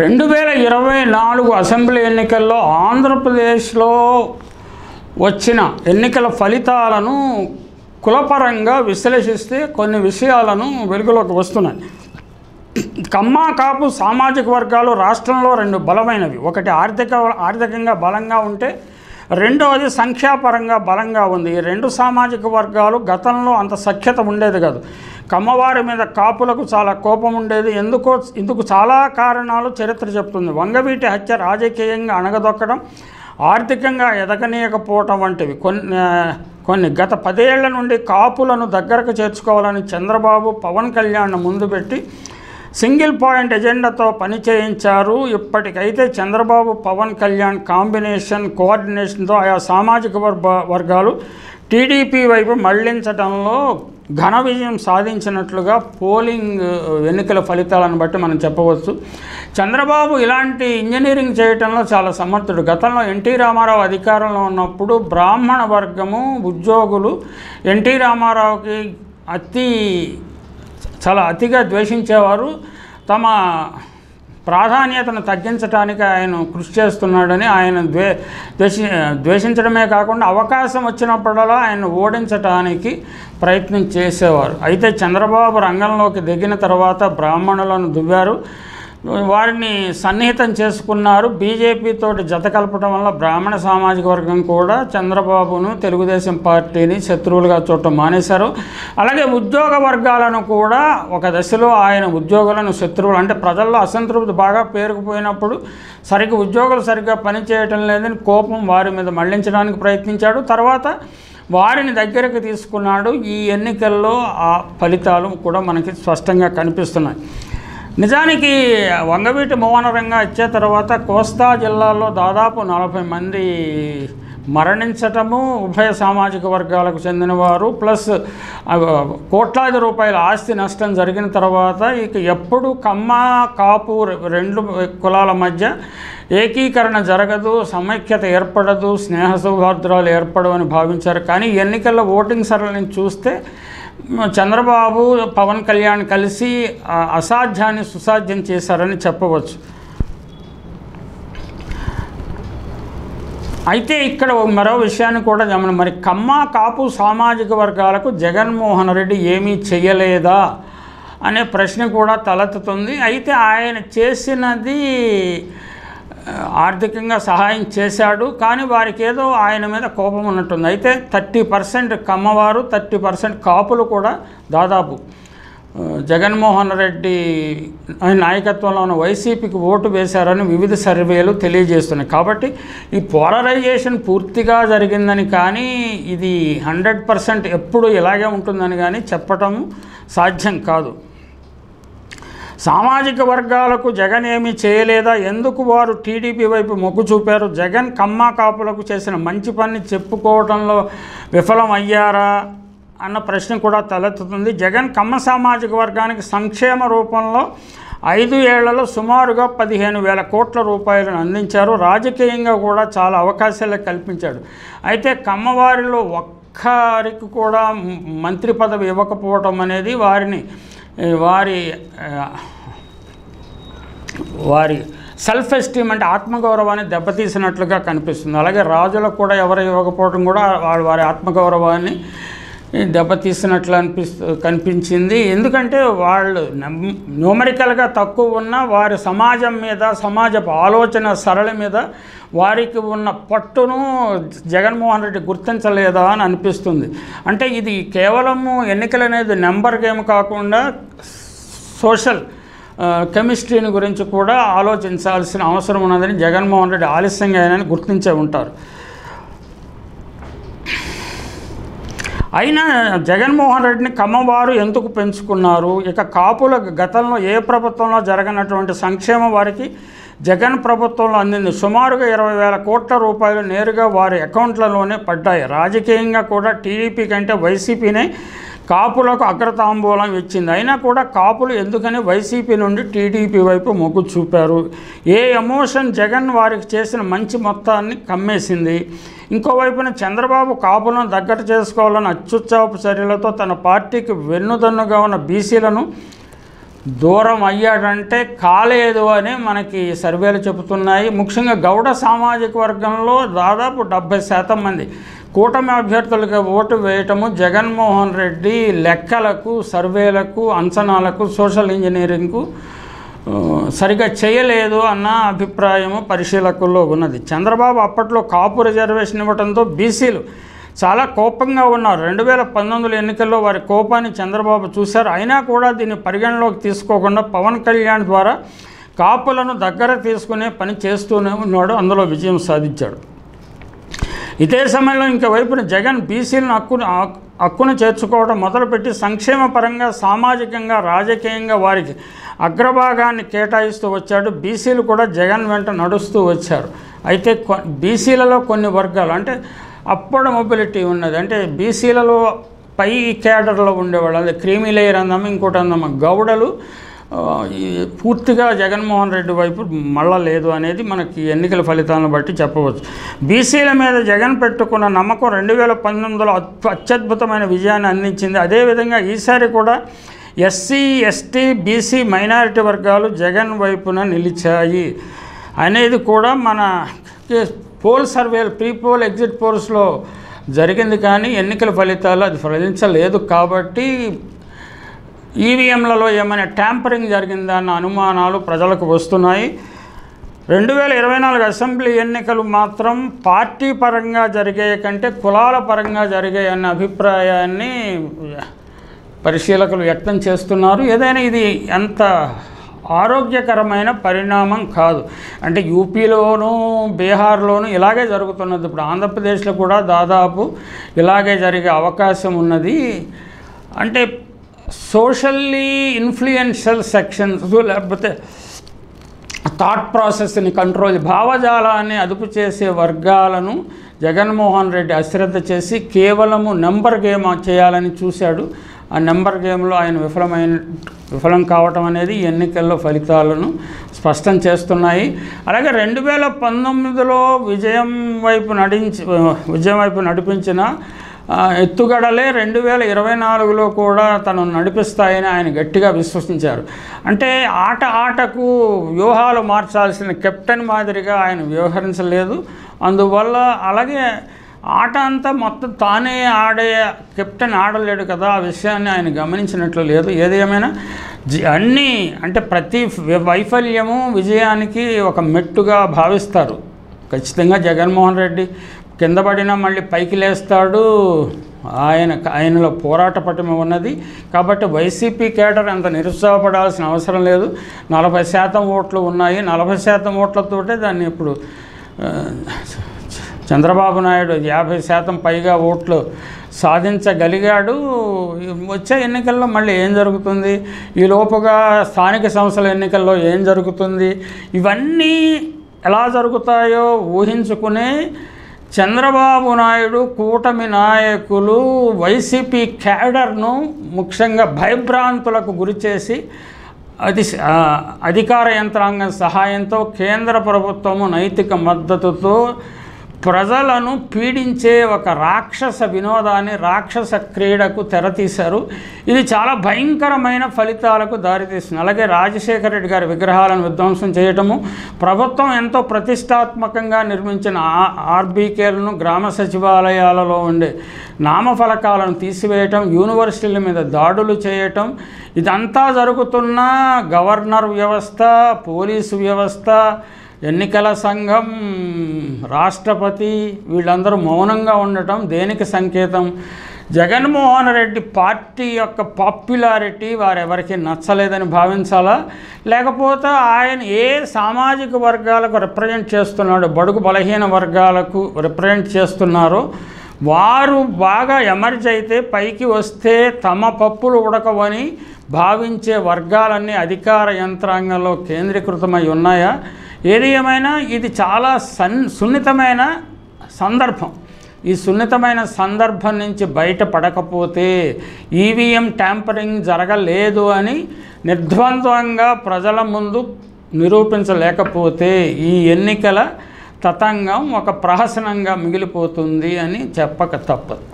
రెండు వేల ఇరవై నాలుగు అసెంబ్లీ ఎన్నికల్లో ఆంధ్రప్రదేశ్లో వచ్చిన ఎన్నికల ఫలితాలను కులపరంగా విశ్లేషిస్తే కొన్ని విషయాలను వెలుగులోకి వస్తున్నాయి. కమ్మ కాపు సామాజిక వర్గాలు రాష్ట్రంలో రెండు బలమైనవి. ఒకటి ఆర్థిక ఆర్థికంగా బలంగా ఉంటే రెండవది సంఖ్యాపరంగా బలంగా ఉంది. ఈ రెండు సామాజిక వర్గాలు గతంలో అంత సఖ్యత ఉండేది కాదు. కమ్మవారి మీద కాపులకు చాలా కోపం ఉండేది. ఎందుకో ఇందుకు చాలా కారణాలు చరిత్ర చెప్తుంది. వంగవీటి హత్య రాజకీయంగా అణగదొక్కడం ఆర్థికంగా ఎదగనీయకపోవటం వంటివి. కొన్ని కొన్ని గత పదేళ్ళ నుండి కాపులను దగ్గరకు చేర్చుకోవాలని చంద్రబాబు పవన్ కళ్యాణ్ ముందు పెట్టి సింగిల్ పాయింట్ ఎజెండాతో పని చేయించారు. ఇప్పటికైతే చంద్రబాబు పవన్ కళ్యాణ్ కాంబినేషన్ కోఆర్డినేషన్తో ఆయా సామాజిక వర్గ వర్గాలు టీడీపీ వైపు మళ్ళించడంలో ఘన విజయం సాధించినట్లుగా పోలింగ్ ఎన్నికల ఫలితాలను బట్టి మనం చెప్పవచ్చు. చంద్రబాబు ఇలాంటి ఇంజనీరింగ్ చేయటంలో చాలా సమర్థుడు. గతంలో ఎన్టీ రామారావు అధికారంలో ఉన్నప్పుడు బ్రాహ్మణ వర్గము ఉద్యోగులు ఎన్టీ రామారావుకి అతి చాలా అతిగా ద్వేషించేవారు. తమ ప్రాధాన్యతను తగ్గించడానికి ఆయన కృషి చేస్తున్నాడని ఆయన ద్వే ద్వేషి ద్వేషించడమే కాకుండా అవకాశం వచ్చినప్పుడల్లా ఆయన ఓడించటానికి ప్రయత్నం చేసేవారు. అయితే చంద్రబాబు రంగంలోకి దిగిన తర్వాత బ్రాహ్మణులను దువ్వారు. వారిని సన్నిహితం చేసుకున్నారు. బీజేపీ తోటి జత కలపడం వల్ల బ్రాహ్మణ సామాజిక వర్గం కూడా చంద్రబాబును తెలుగుదేశం పార్టీని శత్రువులుగా చూడటం మానేశారు. అలాగే ఉద్యోగ వర్గాలను కూడా ఒక దశలో ఆయన ఉద్యోగులను శత్రువులు అంటే ప్రజల్లో అసంతృప్తి బాగా పేరుకుపోయినప్పుడు సరిగ్గా ఉద్యోగులు సరిగ్గా పనిచేయటం లేదని కోపం వారి మీద మళ్ళించడానికి ప్రయత్నించాడు. తర్వాత వారిని దగ్గరకు తీసుకున్నాడు. ఈ ఎన్నికల్లో ఆ ఫలితాలు కూడా మనకి స్పష్టంగా కనిపిస్తున్నాయి. నిజానికి వంగవీటి మౌనరంగా ఇచ్చే తర్వాత కోస్తా జిల్లాలో దాదాపు నలభై మంది మరణించటము ఉభయ సామాజిక వర్గాలకు చెందినవారు ప్లస్ కోట్లాది రూపాయల ఆస్తి నష్టం జరిగిన తర్వాత ఇక ఎప్పుడు కమ్మ కాపు రెండు కులాల మధ్య ఏకీకరణ జరగదు సమైక్యత ఏర్పడదు స్నేహ సౌహార్దాలు ఏర్పడవు అని భావించారు. కానీ ఎన్నికల్లో ఓటింగ్ సరళిని చూస్తే చంద్రబాబు పవన్ కళ్యాణ్ కలిసి అసాధ్యాన్ని సుసాధ్యం చేశారని చెప్పవచ్చు. అయితే ఇక్కడ మరో విషయాన్ని కూడా గమనం. మరి కమ్మ కాపు సామాజిక వర్గాలకు జగన్మోహన్ రెడ్డి ఏమీ చేయలేదా అనే ప్రశ్న కూడా తలెత్తుతుంది. అయితే ఆయన చేసినది ఆర్థికంగా సహాయం చేశాడు కానీ వారికి ఏదో ఆయన మీద కోపం ఉన్నట్టుంది. అయితే థర్టీ పర్సెంట్ కమ్మవారు థర్టీ పర్సెంట్ కాపులు కూడా దాదాపు జగన్మోహన్ రెడ్డి నాయకత్వంలో ఉన్న వైసీపీకి ఓటు వేశారని వివిధ సర్వేలు తెలియజేస్తున్నాయి. కాబట్టి ఈ పోలరైజేషన్ పూర్తిగా జరిగిందని కానీ ఇది హండ్రెడ్ పర్సెంట్ ఎప్పుడు ఇలాగే ఉంటుందని కానీ చెప్పటం సాధ్యం కాదు. సామాజిక వర్గాలకు జగన్ ఏమీ చేయలేదా? ఎందుకు వారు టీడీపీ వైపు మొగ్గు చూపారు? జగన్ కమ్మ కాపులకు చేసిన మంచి పని చెప్పుకోవడంలో విఫలమయ్యారా అన్న ప్రశ్న కూడా తలెత్తుతుంది. జగన్ కమ్మ సామాజిక వర్గానికి సంక్షేమ రూపంలో ఐదు ఏళ్ళలో సుమారుగా పదిహేను వేల కోట్ల రూపాయలను అందించారు. రాజకీయంగా కూడా చాలా అవకాశాలు కల్పించాడు. అయితే కమ్మవారిలో ఒక్కరికి కూడా మంత్రి పదవి ఇవ్వకపోవటం అనేది వారిని వారి వారి సెల్ఫ్ ఎస్టీమ్ అంటే ఆత్మగౌరవాన్ని దెబ్బతీసినట్లుగా కనిపిస్తుంది. అలాగే రాజులకు కూడా ఎవరు ఇవ్వకపోవడం కూడా వాళ్ళు వారి ఆత్మగౌరవాన్ని దెబ్బతీసినట్లు అనిపిస్తూ కనిపించింది. ఎందుకంటే వాళ్ళు న్యూమరికల్గా తక్కువ ఉన్న వారి సమాజం మీద సమాజపు ఆలోచన సరళ మీద వారికి ఉన్న పట్టును జగన్మోహన్ రెడ్డి గుర్తించలేదా అని అనిపిస్తుంది. అంటే ఇది కేవలము ఎన్నికలు అనేది నెంబర్ గేమ్ కాకుండా సోషల్ కెమిస్ట్రీని గురించి కూడా ఆలోచించాల్సిన అవసరం ఉన్నదని జగన్మోహన్ రెడ్డి ఆలస్యంగా అయినని గుర్తించే ఉంటారు. అయినా జగన్మోహన్ రెడ్డిని కమ్మవారు ఎందుకు పెంచుకున్నారు? ఇక కాపుల గతంలో ఏ ప్రభుత్వంలో జరగనటువంటి సంక్షేమం వారికి జగన్ ప్రభుత్వంలో అందింది. సుమారుగా ఇరవై వేల కోట్ల రూపాయలు నేరుగా వారి అకౌంట్లలోనే పడ్డాయి. రాజకీయంగా కూడా టీడీపీ కంటే వైసీపీనే కాపులకు అగ్రతాంబూలం ఇచ్చింది. అయినా కూడా కాపులు ఎందుకని వైసీపీ నుండి టీడీపీ వైపు మొగ్గు చూపారు? ఏ ఎమోషన్ జగన్ వారికి చేసిన మంచి మొత్తాన్ని కమ్మేసింది. ఇంకోవైపున చంద్రబాబు కాపులను దగ్గర చేసుకోవాలని అత్యుత్సాహపు చర్యలతో తన పార్టీకి వెన్నుదన్నుగా ఉన్న బీసీలను దూరం అయ్యాడంటే కాలేదు అని మనకి సర్వేలు చెబుతున్నాయి. ముఖ్యంగా గౌడ సామాజిక వర్గంలో దాదాపు డెబ్బై శాతం మంది కూటమి అభ్యర్థులకు ఓటు వేయటము జగన్మోహన్ రెడ్డి లెక్కలకు సర్వేలకు అంచనాలకు సోషల్ ఇంజనీరింగ్కు సరిగా చేయలేదు అన్న అభిప్రాయము పరిశీలకుల్లో ఉన్నది. చంద్రబాబు అప్పట్లో కాపు రిజర్వేషన్ ఇవ్వడంతో బీసీలు చాలా కోపంగా ఉన్నారు. రెండు వేల పంతొమ్మిది ఎన్నికల్లో వారి కోపాన్ని చంద్రబాబు చూశారు. అయినా కూడా దీన్ని పరిగణలోకి తీసుకోకుండా పవన్ కళ్యాణ్ ద్వారా కాపులను దగ్గర తీసుకునే పని చేస్తూనే ఉన్నాడు. అందులో విజయం సాధించాడు. ఇదే సమయంలో ఇంక వైపున జగన్ బీసీలను హక్కును హక్కును చేర్చుకోవడం మొదలుపెట్టి సంక్షేమ పరంగా సామాజికంగా రాజకీయంగా వారికి అగ్రభాగాన్ని కేటాయిస్తూ వచ్చాడు. బీసీలు కూడా జగన్ వెంట నడుస్తూ వచ్చారు. అయితే కొ బీసీలలో కొన్ని వర్గాలు అంటే అప్పుడు మొబిలిటీ ఉన్నది. అంటే బీసీలలో పై క్యాడర్లో ఉండేవాళ్ళు. అదే క్రీమీ లేయర్ ఇంకోటి అందాము గౌడలు పూర్తిగా జగన్మోహన్ రెడ్డి వైపు మళ్ళా లేదు అనేది మనకి ఎన్నికల ఫలితాలను బట్టి చెప్పవచ్చు. బీసీల మీద జగన్ పెట్టుకున్న నమ్మకం రెండు వేల పంతొమ్మిదిలో అత్యద్భుతమైన విజయాన్ని అందించింది. అదేవిధంగా ఈసారి కూడా ఎస్సీ ఎస్టీ బీసీ మైనారిటీ వర్గాలు జగన్ వైపున నిలిచాయి. అనేది కూడా మన పోల్ సర్వేలు ప్రీ పోల్ ఎగ్జిట్ పోల్స్లో జరిగింది కానీ ఎన్నికల ఫలితాలు అది ఫలించలేదు కాబట్టి ఈవీఎంలలో ఏమైనా ట్యాంపరింగ్ జరిగిందా అన్న అనుమానాలు ప్రజలకు వస్తున్నాయి. రెండు వేల ఇరవై నాలుగు అసెంబ్లీ ఎన్నికలు మాత్రం పార్టీ పరంగా జరిగే కంటే కులాల పరంగా జరిగాయి అన్న అభిప్రాయాన్ని పరిశీలకులు వ్యక్తం చేస్తున్నారు. ఏదైనా ఇది ఎంత ఆరోగ్యకరమైన పరిణామం కాదు. అంటే యూపీలోను బీహార్లోను ఇలాగే జరుగుతున్నది. ఇప్పుడు ఆంధ్రప్రదేశ్లో కూడా దాదాపు ఇలాగే జరిగే అవకాశం ఉన్నది. అంటే సోషల్లీ ఇన్ఫ్లుయెన్షియల్ సెక్షన్స్ లేకపోతే థాట్ ప్రాసెస్ని కంట్రోల్ భావజాలాన్ని అదుపు చేసే వర్గాలను జగన్మోహన్ రెడ్డి అశ్రద్ధ చేసి కేవలము నెంబర్ గేమ్ చేయాలని చూశాడు. ఆ నెంబర్ గేమ్లో ఆయన విఫలమైన విఫలం కావటం అనేది ఎన్నికల్లో ఫలితాలను స్పష్టం చేస్తున్నాయి. అలాగే రెండు వేల పంతొమ్మిదిలో విజయం వైపు నడించి విజయం వైపు నడిపించిన ఎత్తుగడలే రెండు వేల ఇరవై నాలుగులో కూడా తను నడిపిస్తాయని ఆయన గట్టిగా విశ్వసించారు. అంటే ఆట ఆటకు వ్యూహాలు మార్చాల్సిన కెప్టెన్ మాదిరిగా ఆయన వ్యవహరించలేదు. అందువల్ల అలాగే ఆట అంతా మొత్తం తానే ఆడే కెప్టెన్ ఆడలేడు కదా ఆ విషయాన్ని ఆయన గమనించినట్లు లేదు. ఏదేమైనా అన్నీ అంటే ప్రతి వైఫల్యము విజయానికి ఒక మెట్టుగా భావిస్తారు. ఖచ్చితంగా జగన్మోహన్ రెడ్డి కింద పడినా మళ్ళీ పైకి లేస్తాడు. ఆయన ఆయనలో పోరాట పటమే ఉన్నది. కాబట్టి వైసీపీ కేటర్ అంత నిరుత్సాహపడాల్సిన అవసరం లేదు. నలభై శాతం ఓట్లు ఉన్నాయి. నలభై శాతం ఓట్లతోటే దాన్ని ఇప్పుడు చంద్రబాబు నాయుడు యాభై శాతం పైగా ఓట్లు సాధించగలిగాడు. వచ్చే ఎన్నికల్లో మళ్ళీ ఏం జరుగుతుంది? ఈ లోపుగా స్థానిక సంస్థల ఎన్నికల్లో ఏం జరుగుతుంది? ఇవన్నీ ఎలా జరుగుతాయో ఊహించుకునే చంద్రబాబు నాయుడు కూటమి నాయకులు వైసీపీ క్యాడర్ను ముఖ్యంగా భయభ్రాంతులకు గురిచేసి అది అధికార యంత్రాంగం సహాయంతో కేంద్ర ప్రభుత్వము నైతిక మద్దతుతో ప్రజలను పీడించే ఒక రాక్షస వినోదాన్ని రాక్షస క్రీడకు తెరతీశారు. ఇది చాలా భయంకరమైన ఫలితాలకు దారితీస్తుంది అలాగే రాజశేఖర రెడ్డి గారి విగ్రహాలను విధ్వంసం చేయటము ప్రభుత్వం ఎంతో ప్రతిష్టాత్మకంగా నిర్మించిన ఆర్బీకేలను గ్రామ సచివాలయాలలో ఉండే నామఫలకాలను తీసివేయటం యూనివర్సిటీల మీద దాడులు చేయటం ఇదంతా జరుగుతున్న గవర్నర్ వ్యవస్థ పోలీసు వ్యవస్థ ఎన్నికల సంఘం రాష్ట్రపతి వీళ్ళందరూ మౌనంగా ఉండటం దేనికి సంకేతం? జగన్మోహన్ రెడ్డి పార్టీ యొక్క పాపులారిటీ వారెవరికి నచ్చలేదని భావించాలా? లేకపోతే ఆయన ఏ సామాజిక వర్గాలకు రిప్రజెంట్ చేస్తున్నాడో బడుగు బలహీన వర్గాలకు రిప్రజెంట్ చేస్తున్నారో వారు బాగా ఎమర్జ్ అయితే పైకి వస్తే తమ పప్పులు ఉడకవని భావించే వర్గాలన్నీ అధికార యంత్రాంగంలో కేంద్రీకృతమై ఉన్నాయా? ఏది ఏమైనా ఇది చాలా సన్ సున్నితమైన సందర్భం. ఈ సున్నితమైన సందర్భం నుంచి బయటపడకపోతే ఈవీఎం ట్యాంపరింగ్ జరగలేదు అని నిర్ద్వంద్వంగా ప్రజల ముందు నిరూపించలేకపోతే ఈ ఎన్నికల తతంగం ఒక ప్రహసనంగా మిగిలిపోతుంది అని చెప్పక తప్పదు.